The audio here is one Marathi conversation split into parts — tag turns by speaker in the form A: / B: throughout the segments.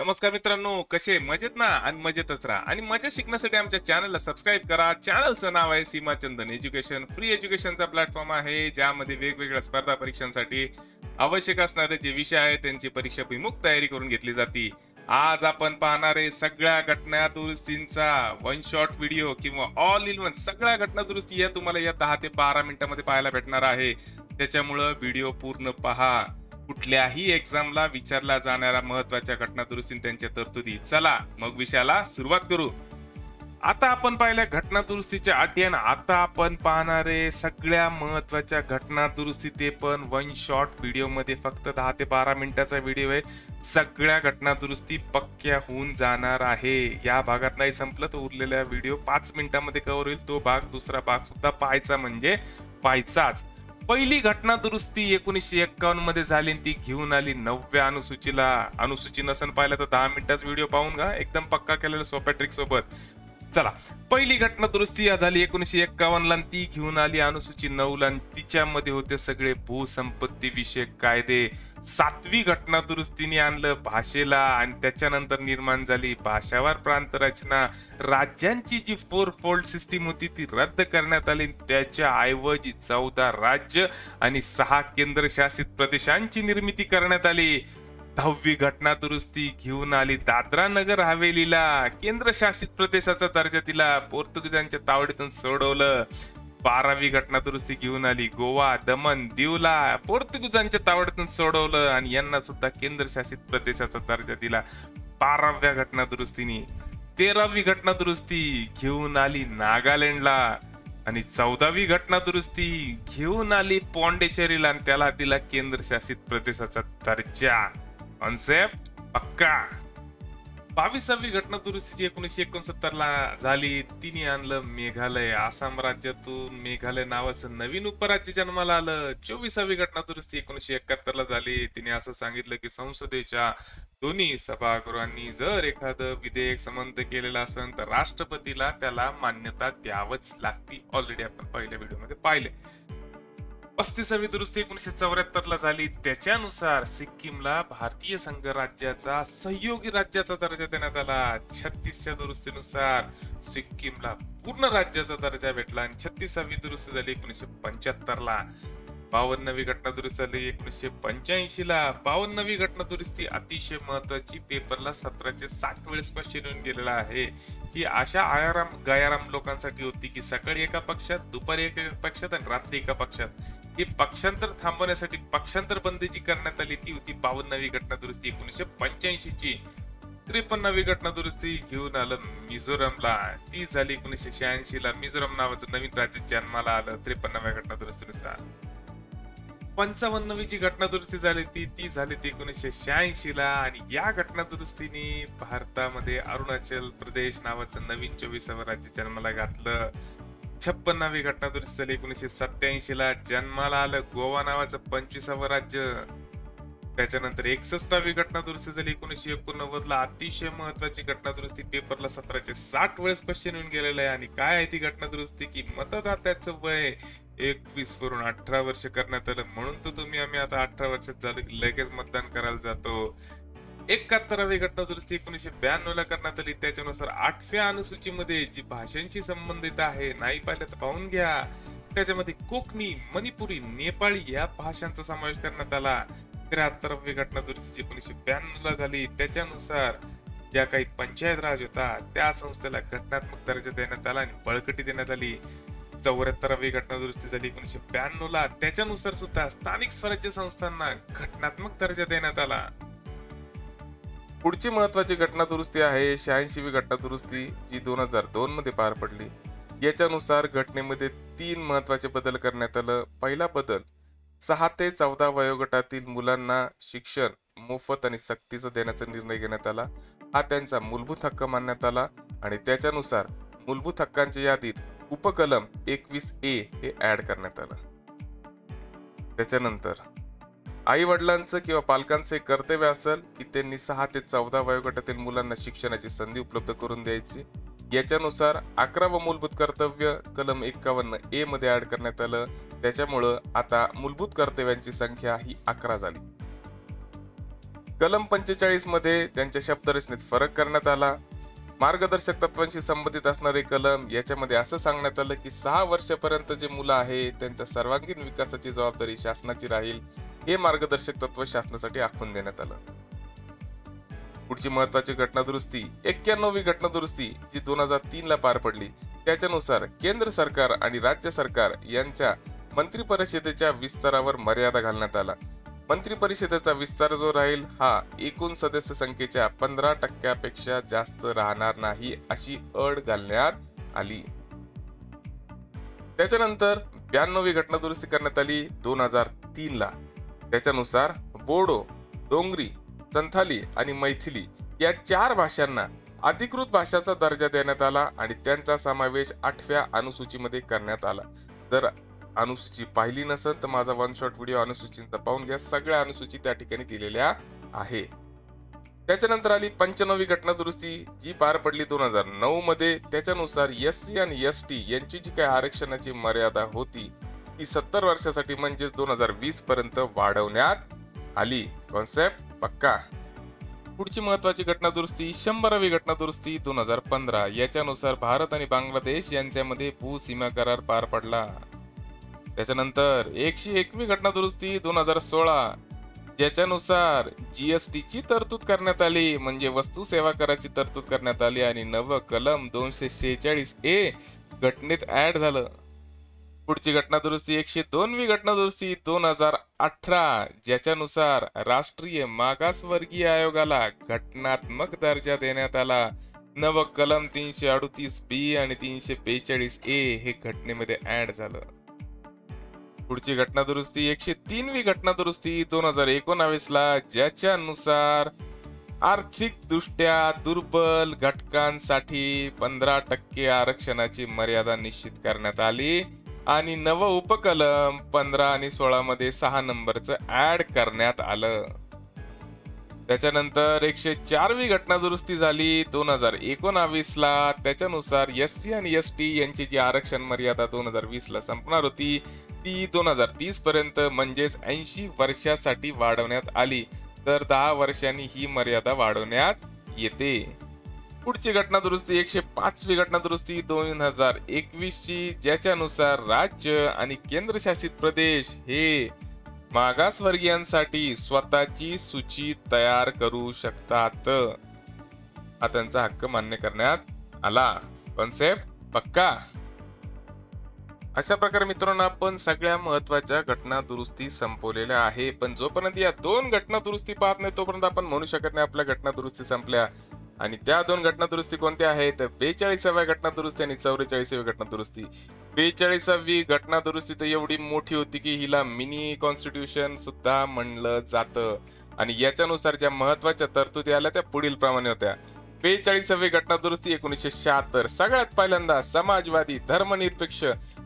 A: नमस्कार मित्रांनो कसे मजेत ना? आणि मजेतच राहा. आणि मजा शिकण्यासाठी आमच्या चॅनलला सबस्क्राईब करा. चॅनलचं नाव आहे सीमाचंदन एज्युकेशन. फ्री एज्युकेशनचा प्लॅटफॉर्म आहे ज्यामध्ये वेगवेगळ्या स्पर्धा परीक्षांसाठी आवश्यक असणारे जे विषय आहेत त्यांची परीक्षा विमुक्त तयारी करून घेतली जाते. आज आपण पाहणारे सगळ्या घटना दुरुस्तींचा वन शॉट व्हिडिओ किंवा ऑल इन वन सगळ्या घटना दुरुस्ती या तुम्हाला या दहा ते बारा मिनिटांमध्ये पाहायला भेटणार आहे. त्याच्यामुळं व्हिडिओ पूर्ण पहा. कुठल्याही एक्झामला विचारल्या जाणाऱ्या महत्त्वाच्या घटना दुरुस्ती त्यांच्या तरतुदी. चला मग विषयाला सुरुवात करू. आता आपण पाहिल्या घटना दुरुस्तीच्या अटी आणि आता आपण पाहणारे सगळ्या महत्त्वाच्या घटना दुरुस्ती ते पण वन शॉर्ट व्हिडिओमध्ये फक्त दहा ते बारा मिनिटाचा व्हिडिओ आहे. सगळ्या घटना दुरुस्ती पक्क्या होऊन जाणार आहे. या भागात नाही संपलं तर उरलेल्या व्हिडिओ पाच मिनिटांमध्ये कव्हर होईल. तो भाग दुसरा भाग सुद्धा पाहायचा म्हणजे पाहायचाच. पहिली घटना दुरुस्ती एकोणीसशे एक्कावन्नमध्ये झाली ती घेऊन आली नवव्या अनुसूचीला. अनुसूची नसन पाहिलं तर दहा मिनिटाचा व्हिडिओ पाहून का एकदम पक्का केलेला सोप्या ट्रिक सोबत. चला. पहिली घटना दुरुस्ती या झाली एकोणीसशे एक्कावन्न ला ती घेऊन आली अनुसूची नऊ ला तिच्यामध्ये होते सगळे भूसंपत्ती विषयक कायदे. सातवी घटना दुरुस्तीने आणलं भाषेला आणि त्याच्यानंतर निर्माण झाली भाषावार प्रांत रचना. राज्यांची जी फोर फोल्ड सिस्टीम होती ती रद्द करण्यात आली. त्याच्या ऐवजी चौदा राज्य आणि सहा केंद्रशासित प्रदेशांची निर्मिती करण्यात आली. दहावी घटना दुरुस्ती घेऊन आली दादरा नगर हवेलीला. केंद्रशासित प्रदेशाचा दर्जा दिला. पोर्तुगीजांच्या तावडीतून सोडवलं. बारावी घटना दुरुस्ती घेऊन आली. गोवा दमन दीवला. पोर्तुगीजांच्या तावडीतून सोडवलं आणि यांना सुद्धा केंद्रशासित प्रदेशाचा दर्जा दिला. बाराव्या घटना दुरुस्तीने. तेरावी घटना दुरुस्ती घेऊन आली नागालँडला. आणि चौदावी घटना दुरुस्ती घेऊन आली पॉंडेचेरीला आणि त्याला दिला केंद्रशासित प्रदेशाचा दर्जा. कॉन्सेप्ट पक्का. बावीसावी घटना दुरुस्ती एकोणीशे एकोणसत्तर ला झाली तिने आणलं मेघालय. आसाम राज्यातून मेघालय नावाचं नवीन उपराज्य जन्माला आलं. चोवीसावी घटना दुरुस्ती एकोणीशे एकाहत्तर ला झाली. तिने असं सांगितलं की संसदेच्या दोन्ही सभागृहांनी जर एखादं विधेयक समंत केलेलं असेल तर राष्ट्रपतीला त्याला मान्यता द्यावंच लागती. ऑलरेडी आपण पहिल्या व्हिडिओमध्ये पाहिले पस्तीसावी दुरुस्ती एकोणीशे चौऱ्याहत्तर ला झाली. त्याच्यानुसार सिक्कीमला भारतीय संघ राज्याचा सहयोगी राज्याचा दर्जा देण्यात आला. छत्तीसच्या दुरुस्तीनुसार सिक्कीमला पूर्ण राज्याचा दर्जा भेटला आणि छत्तीसावी दुरुस्ती झाली एकोणीशे पंच्याहत्तरला. बावन्नवी घटना दुरुस्ती झाली एकोणीसशे पंच्याऐंशी ला. बावन्नवी घटना दुरुस्ती अतिशय महत्वाची पेपरला सतराचे साठ वेळेस क्वेश्चन येऊन गेलेला आहे. ही अशा आयाराम गयाराम लोकांसाठी होती की सकाळी एका पक्षात दुपारी एका पक्षात आणि रात्री एका पक्षात. हे पक्षांतर थांबवण्यासाठी पक्षांतर बंदी जी करण्यात आली ती होती बावन्नवी घटना दुरुस्ती एकोणीसशे पंच्याऐंशी ची. त्रेपन्नावी घटना दुरुस्ती घेऊन आलं मिझोरमला. ती झाली एकोणीसशे शहाऐंशी ला. मिझोरम नावाचं नवीन राज्य जन्माला आलं. त्रेपन्नाव्या घटना दुरुस्तीनुसार पंचावन्नवी जी घटना दुरुस्ती झाली ती ती झाली ती एकोणीसशे शहाऐंशी ला आणि या घटनादुरुस्तीने भारतामध्ये अरुणाचल प्रदेश नावाचं नवीन चोवीसावं राज्य जन्माला घातलं. छप्पन्नावी घटनादुरुस्ती झाली एकोणीसशे सत्याऐंशी ला जन्माला आलं गोवा नावाचं पंचवीसावं राज्य. त्याच्यानंतर एकसष्टावी घटना दुरुस्ती झाली एकोणीसशे एकोणनव्वद ला अतिशय महत्वाची घटना दुरुस्ती पेपरला सतराशे साठ वेळेस क्वेश्चन येऊन गेलेलं आहे. आणि काय आहे ती घटना दुरुस्ती की मतदात्याचं वय एकवीस वरून अठरा वर्ष करण्यात आलं. म्हणून तर तुम्ही आम्ही आता अठरा वर्षात झालं लगेच मतदान करायला जातो. एकाहत्तरावी घटना दुरुस्ती एकोणीशे ब्याण्णव ला करण्यात आली. त्याच्यानुसार आठव्या अनुसूचीमध्ये जी भाषांशी संबंधित आहे नाही पाहिलं तर पाहून घ्या. त्याच्यामध्ये कोकणी मणिपुरी नेपाळी या भाषांचा समावेश करण्यात आला. त्र्याहत्तरावी घटना दुरुस्ती एकोणीसशे ब्याण्णव ला झाली. त्याच्यानुसार ज्या काही पंचायत राज होता त्या संस्थेला घटनात्मक दर्जा देण्यात आला आणि बळकटी देण्यात आली. चौऱ्याहत्तरावी घटना दुरुस्ती झाली एकोणीशे ब्याण्णव ला त्याच्यानुसार सुद्धा स्थानिक स्वराज्य संस्थांना घटनात्मक दर्जा देण्यात आला. पुढची महत्वाची घटना दुरुस्ती आहे शहाऐंशीवी घटना दुरुस्ती जी दोन हजार दोन मध्ये पार पडली. याच्यानुसार घटनेमध्ये तीन महत्त्वाचे बदल करण्यात आलं. पहिला बदल सहा ते चौदा वयोगटातील मुलांना शिक्षण मोफत आणि सक्तीचं देण्याचा निर्णय घेण्यात आला. हा त्यांचा मूलभूत हक्क मानण्यात आला आणि त्याच्यानुसार मूलभूत हक्कांच्या यादीत उपकलम एकवीस ए हे ॲड करण्यात आलं. त्याच्यानंतर आई वडिलांचं किंवा पालकांचं एक कर्तव्य असेल की त्यांनी सहा ते चौदा वयोगटातील मुलांना शिक्षणाची संधी उपलब्ध करून द्यायची. याच्यानुसार अकरा व मूलभूत कर्तव्य कलम एकावन्न ए मध्ये ऍड करण्यात आलं. त्याच्यामुळं आता मूलभूत कर्तव्यांची संख्या ही अकरा झाली. कलम पंचेचाळीसमध्ये त्यांच्या शब्दरचनेत फरक करण्यात आला. मार्गदर्शक तत्वांशी संबंधित असणारे कलम याच्यामध्ये असं सांगण्यात आलं की सहा वर्षापर्यंत जे मुलं आहे त्यांच्या सर्वांगीण विकासाची जबाबदारी शासनाची राहील हे मार्गदर्शक तत्व शासनासाठी आखून देण्यात आलं. पुढची महत्वाची घटना दुरुस्ती एक्क्याण्णवी घटना दुरुस्ती जी दोन हजार तीन ला पार पडली. त्याच्यानुसार केंद्र सरकार आणि राज्य सरकार यांच्या मंत्री परिषदेच्या विस्तारावर मर्यादा घालण्यात आला. मंत्री परिषदेचा विस्तार जो राहील हा एकूण सदस्य संख्येच्या पंधरा टक्क्यापेक्षा जास्त राहणार नाही अशी अड घालण्यात आली. त्याच्यानंतर ब्याण्णवी घटना दुरुस्ती करण्यात आली दोन हजार तीन ला त्याच्यानुसार बोडो डोंगरी संथाली आणि मैथिली या चार भाषांना अधिकृत भाषाचा दर्जा देण्यात आला आणि त्यांचा समावेश आठव्या अनुसूचीमध्ये करण्यात आला. तर अनुसूची पाहिली नसेल तर माझा वन शॉट व्हिडिओ अनुसूचीचा पाहून घ्या. सगळ्या अनुसूची त्या ठिकाणी दिलेल्या आहे. त्याच्यानंतर आली पंचनवी घटना दुरुस्ती जी पार पडली दोन हजार नऊ मध्ये. त्याच्यानुसार एस सी आणि एस टी यांची जी काही आरक्षणाची मर्यादा होती ती सत्तर वर्षासाठी म्हणजेच दोन हजार वीस पर्यंत वाढवण्यात आली. कॉन्सेप्ट पक्का. पुढची महत्वाची घटना दुरुस्ती शंभरावी घटना दुरुस्ती दोन हजार पंधरा. याच्यानुसार भारत आणि बांगलादेश यांच्यामध्ये भूसीमा करार पार पडला. त्याच्यानंतर एकशे एकवी घटना दुरुस्ती दोन हजार सोळा ज्याच्यानुसार जी एस टीची तरतूद करण्यात आली म्हणजे वस्तू सेवा कराची तरतूद करण्यात आली आणि नवं कलम दोनशे शेहेचाळीस ए घटनेत ऍड झालं. पुढची घटना दुरुस्ती एकशे दोनवी घटना दुरुस्ती दोन हजार अठरा ज्याच्यानुसार राष्ट्रीय मागासवर्गीय आयोगाला घटनात्मक दर्जा देण्यात आला. नव कलम तीनशे अडतीस बी आणि तीनशे बेचाळीस ए हे घटनेमध्ये ऍड झालं. पुढची घटना दुरुस्ती एकशे तीनवी घटना दुरुस्ती दोन हजार एकोणावीस ला ज्याच्यानुसार आर्थिक दृष्ट्या दुर्बल घटकांसाठी पंधरा टक्के आरक्षणाची मर्यादा निश्चित करण्यात आली आणि नव उपकलम पंधरा आणि सोळा मध्ये सहा नंबरचं ऍड करण्यात आलं. त्याच्यानंतर एकशे चारवी घटना दुरुस्ती झाली. दोन हजार एकोणावीस ला त्याच्यानुसार एस सी आणि एस टी यांची जी आरक्षण मर्यादा दोन हजार वीस ला संपणार होती ती दोन हजार तीस पर्यंत म्हणजेच ऐंशी वर्षासाठी वाढवण्यात आली. तर दहा वर्षांनी ही मर्यादा वाढवण्यात येते. पुढची घटना दुरुस्ती एकशे पाचवी घटना दुरुस्ती दोन हजार एकवीस ची ज्याच्यानुसार राज्य आणि केंद्रशासित प्रदेश हे मागासवर्गीयांसाठी स्वतःची सूची तयार करू शकतात. हा त्यांचा हक्क मान्य करण्यात आला. कॉन्सेप्ट पक्का? अशा प्रकारे मित्रांनो आपण सगळ्या महत्त्वाच्या घटना दुरुस्ती संपवलेल्या आहे. पण जोपर्यंत या दोन घटना दुरुस्ती पाहत नाही तोपर्यंत आपण म्हणू शकत नाही आपल्या घटना दुरुस्ती संपल्या. आणि त्या दोन घटना दुरुस्ती कोणत्या आहेत? बेचाळीसाव्या घटना दुरुस्ती आणि चौवेचाळीसाव्या घटना दुरुस्ती. बेचाळीसावी घटना दुरुस्ती तर एवढी मोठी होती की हिला मिनी कॉन्स्टिट्यूशन सुद्धा म्हणलं जातं. आणि याच्यानुसार ज्या महत्त्वाच्या तरतुदी आल्या त्या पुढील प्रमाणे होत्या. बेचाळीसावी घटना दुरुस्ती एकोणीसशे शहात्तर. सगळ्यात पहिल्यांदा समाजवादी धर्मनिरपेक्ष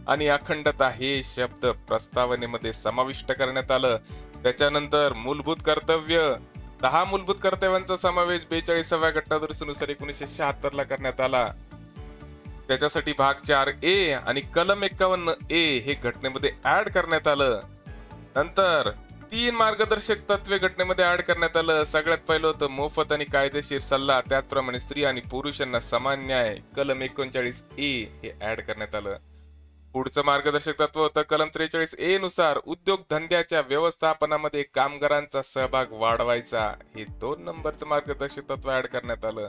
A: आणि अखंडता हे शब्द प्रस्तावनेमध्ये समाविष्ट करण्यात आलं. त्याच्यानंतर मूलभूत कर्तव्य दहा मूलभूत कर्तव्यांचा समावेश बेचाळीसाव्या घटना दुरुस्तीनुसार एकोणीसशे शहात्तर ला करण्यात आला. त्याच्यासाठी भाग चार ए आणि कलम एक्कावन्न ए हे घटनेमध्ये ऍड करण्यात आलं. नंतर तीन मार्गदर्शक तत्वे घटनेमध्ये ऍड करण्यात आलं. सगळ्यात पहिलं होतं मोफत आणि कायदेशीर सल्ला. त्याचप्रमाणे स्त्री आणि पुरुषांना समान न्याय. कलम एकोणचाळीस ए हे ऍड करण्यात आलं. पुढचं मार्गदर्शक तत्व होतं कलम त्रेचाळीस ए नुसार उद्योग धंद्याच्या व्यवस्थापनामध्ये कामगारांचा सहभाग वाढवायचा. हे दोन नंबरचं मार्गदर्शक तत्व ऍड करण्यात आलं.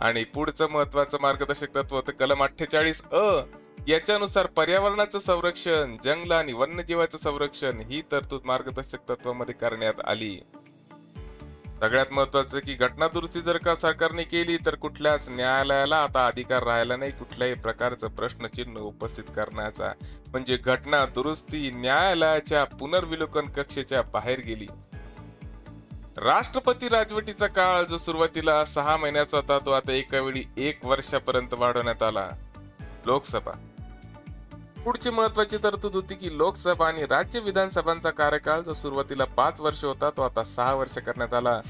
A: आणि पुढचं महत्वाचं मार्गदर्शक तत्व होतं कलम अठ्ठेचाळीस अ. याच्यानुसार पर्यावरणाचं संरक्षण जंगल आणि वन्यजीवाचं संरक्षण ही तरतूद मार्गदर्शक तत्वामध्ये करण्यात आली. सगळ्यात महत्वाचं की घटना दुरुस्ती जर का सरकारने केली तर कुठल्याच न्यायालयाला आता अधिकार राहिला नाही. कुठल्याही प्रकारचं प्रश्नचिन्ह उपस्थित करण्याचा. म्हणजे घटना दुरुस्ती न्यायालयाच्या पुनर्विलोकन कक्षेच्या बाहेर गेली. राष्ट्रपती राजवटीचा काळ जो सुरुवातीला सहा महिन्याचा होता तो आता एका वेळी एक वर्षापर्यंत वाढवण्यात आला. लोकसभा. पुढची महत्वाची तरतूद होती की लोकसभा आणि राज्य विधानसभांचा कार्यकाळ जो सुरुवातीला पाच वर्ष होता तो आता सहा वर्ष करण्यात आला.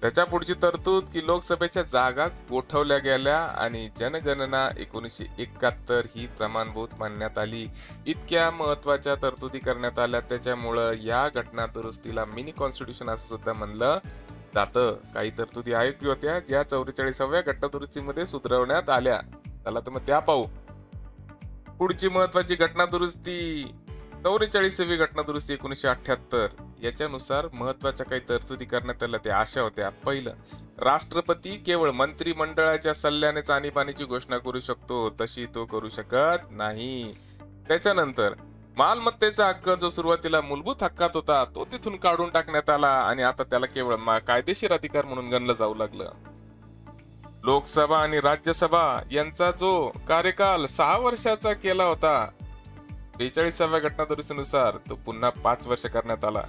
A: त्याच्या पुढची तरतूद की लोकसभेच्या जागा गोठवल्या गेल्या आणि जनगणना एकोणीसशे एकाहत्तर ही प्रमाणभूत मानण्यात आली. इतक्या महत्त्वाच्या तरतुदी करण्यात आल्या. त्याच्यामुळं या घटना दुरुस्तीला मिनी कॉन्स्टिट्यूशन असं सुद्धा म्हणलं जातं. काही तरतुदी आयोग्य होत्या ज्या चौवेचाळीसाव्या घटनादुरुस्तीमध्ये सुधारवण्यात आल्या. त्याला तर मग त्या पाहू. पुढची महत्वाची घटना दुरुस्ती चौवेचाळीसावी घटना दुरुस्ती एकोणीसशे अठ्याहत्तर याच्यानुसार महत्त्वाच्या काही तरतुदी करण्यात आल्या त्या अशा होत्या. पहिलं राष्ट्रपती केवळ मंत्रिमंडळाच्या सल्ल्यानेच आणीबाणीची घोषणा करू शकतो तशी तो करू शकत नाही. त्याच्यानंतर मालमत्तेचा हक्क जो सुरुवातीला मूलभूत हक्कात होता तो तिथून काढून टाकण्यात आला आणि आता त्याला केवळ कायदेशीर अधिकार म्हणून गणलं जाऊ लागलं. लोकसभा आणि राज्यसभा यांचा जो कार्यकाल सहा वर्षाचा केला होता बेचाळीसाव्या घटना दुरुस्तीनुसार तो पुन्हा पाच वर्ष करण्यात आला.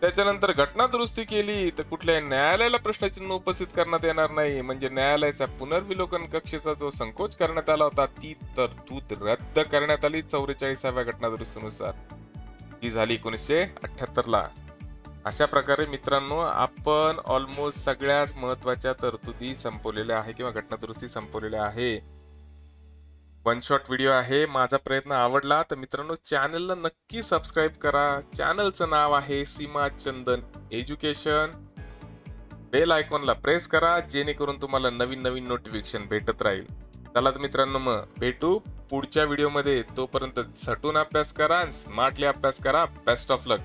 A: त्याच्यानंतर घटना दुरुस्ती केली तर कुठल्याही न्यायालयाला प्रश्नचिन्ह उपस्थित करण्यात येणार नाही. म्हणजे न्यायालयाचा पुनर्विलोकन कक्षेचा जो संकोच करण्यात आला होता ती तरतूद रद्द करण्यात आली चौवेचाळीसाव्या घटना दुरुस्तीनुसार ही झाली एकोणीसशे अठ्याहत्तर ला. अशा प्रकारे मित्रांनो आपण ऑलमोस्ट सगळ्याच महत्त्वाच्या तरतुदी संपवलेल्या आहे किंवा घटना दुरुस्ती संपवलेल्या आहे. वन शॉट व्हिडिओ आहे. माझा प्रयत्न आवडला. तर मित्रांनो चॅनलला नक्की सबस्क्राईब करा. चॅनलचं नाव आहे सीमा चंदन एज्युकेशन. बेल आयकॉनला प्रेस करा जेणेकरून तुम्हाला नवीन नवीन नोटिफिकेशन भेटत राहील. चला तर मित्रांनो मग भेटू पुढच्या व्हिडिओमध्ये तोपर्यंत सटून अभ्यास करा स्मार्टली अभ्यास करा. Best of luck